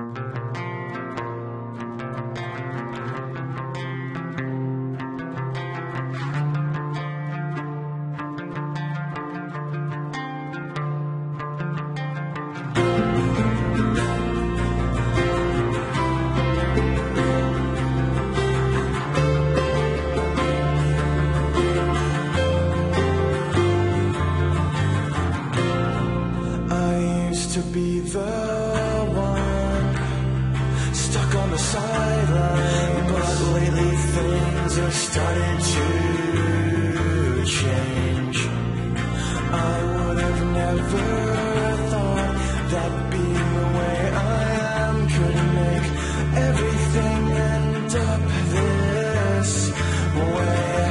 I being the way I am could make everything end up this way.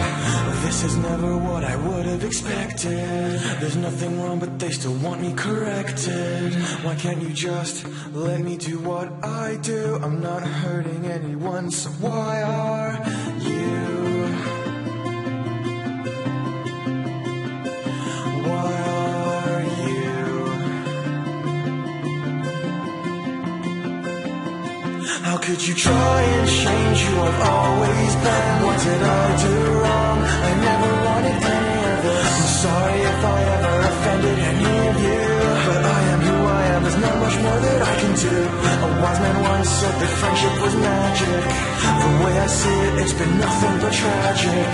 This is never what I would have expected. There's nothing wrong, but they still want me corrected. Why can't you just let me do what I do? I'm not hurting anyone, so why are How could you try and change who I've always been? What did I do wrong? I never wanted any of this. I'm sorry if I ever offended any of you. But I am who I am, there's not much more that I can do. A wise man once said that friendship was magic. The way I see it, it's been nothing but tragic.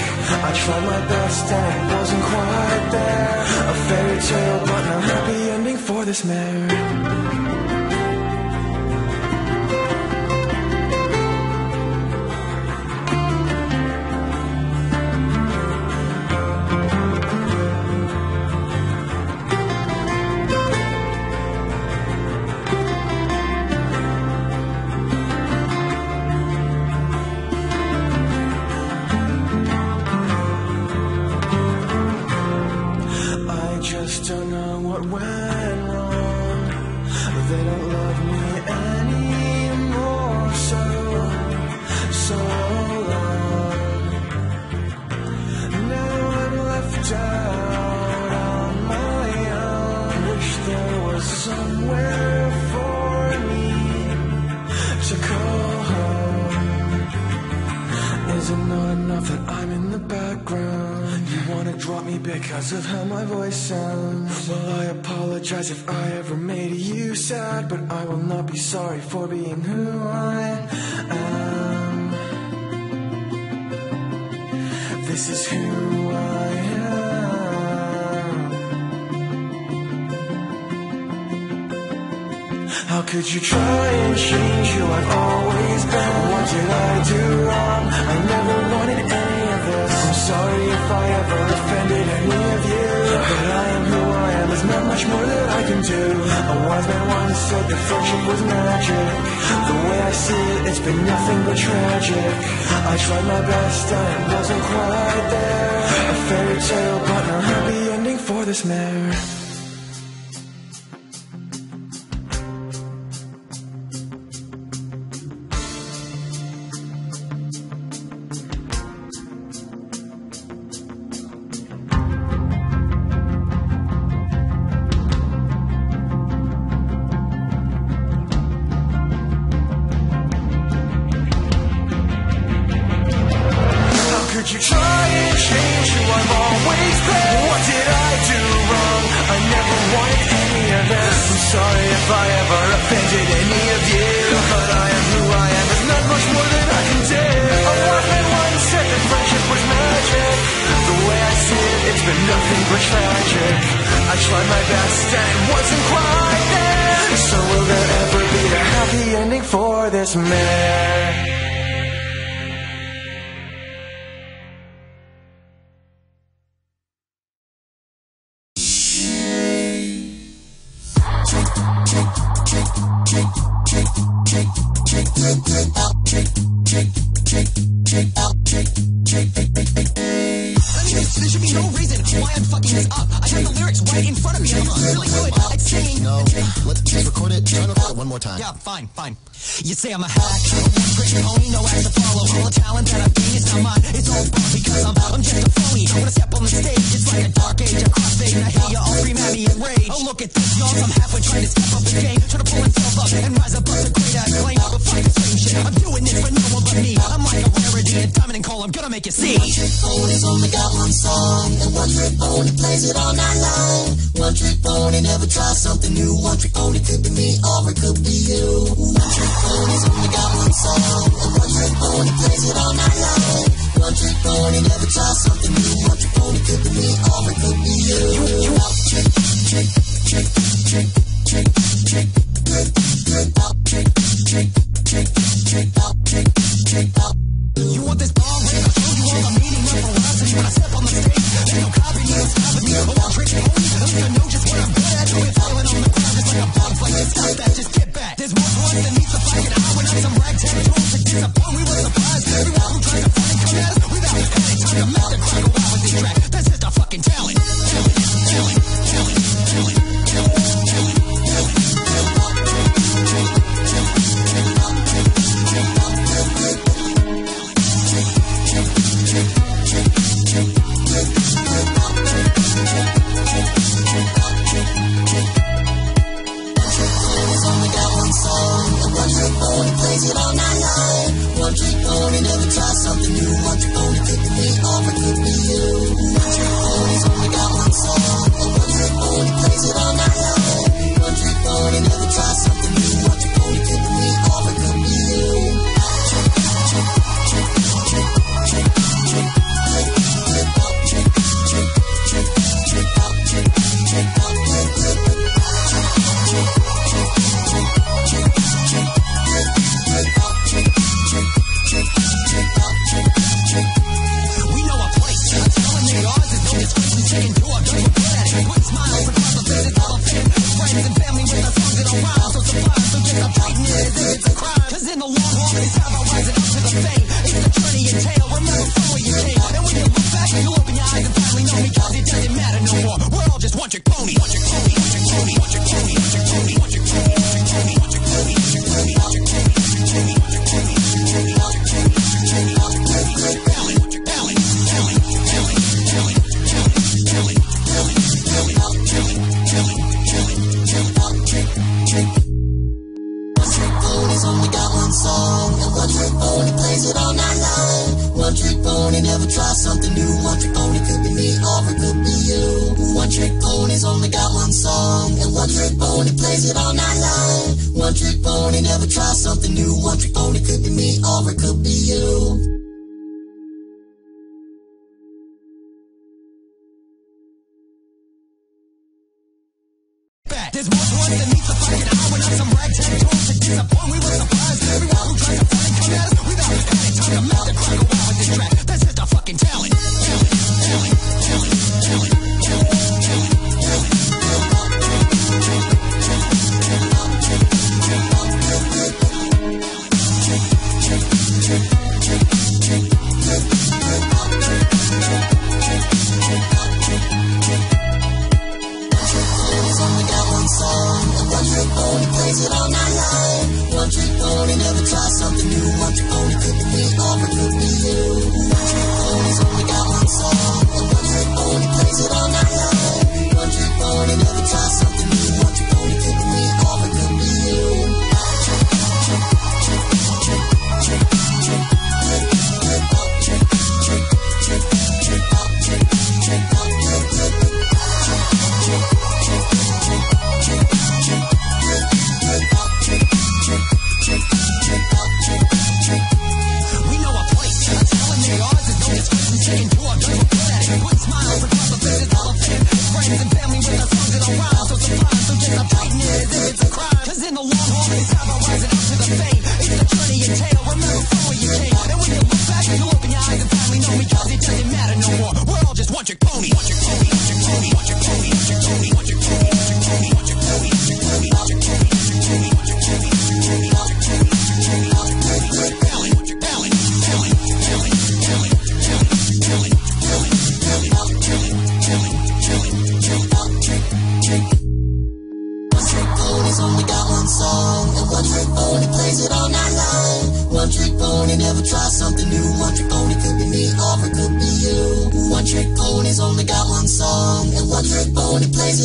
I tried my best and it wasn't quite there. A fairy tale, but no happy ending for this mare. Wanna me because of how my voice sounds? Well, I apologize if I ever made you sad, but I will not be sorry for being who I am. This is who I am. How could you try and change who I've always been? What did I do wrong? I never wanted any of this. I'm sorry if I ever offended any of you. But I am who I am, there's not much more that I can do. A wise man once said that friendship was magic. The way I see it, it's been nothing but tragic. I tried my best and it wasn't quite there. A fairy tale, but no happy ending for this mare. You try and change who I've always been? What did I do wrong? I never wanted any of this. I'm sorry if I ever offended any of you. But I am who I am, there's not much more that I can do. A wise man once said that friendship was magic. The way I see it, it's been nothing but tragic. I tried my best and it wasn't quite there. So will there ever be a happy ending for this mare? Right in front of me. I'm really good singing. No, let's just record it. Try to record it one more time. Yeah, fine, fine. You say I'm a hack, Christian pony, no ass to follow. All the talent that I've gained is not mine. It's all bought One trick pony's only got one song, and one trick pony plays it all night long. One trick pony never tries something new. One trick pony could be me or it could be you. One trick pony's only got one song, and one trick pony plays it all night long. One trick pony never tries something new. One trick pony could be me or it could be you. You, you out trick, trick, trick, trick, trick, trick. it all night long. One trick pony, never try something new. One trick pony could be me or it could be you.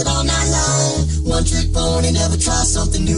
all night long. One trick pony, never try something new.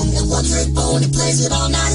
only plays it all night.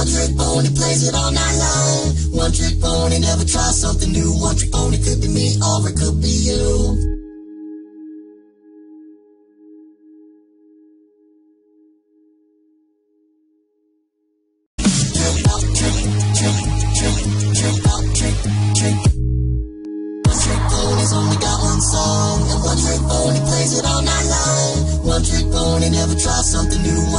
One trick pony plays it all night long. One trick pony never tries something new. One trick pony could be me or it could be you. One trick pony never tries something new.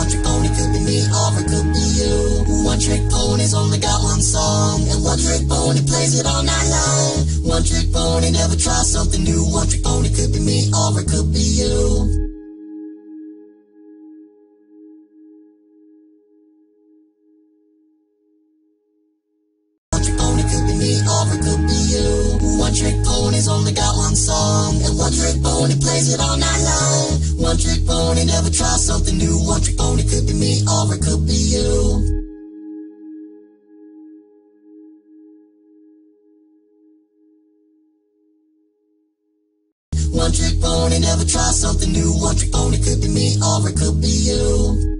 He's only got one song, and One Trick Pony plays it all night long. One Trick Pony never tries something new. One Trick Pony could be me, or it could be you. One Trick Pony never tries something new. One Trick Pony could be me, or it could be you.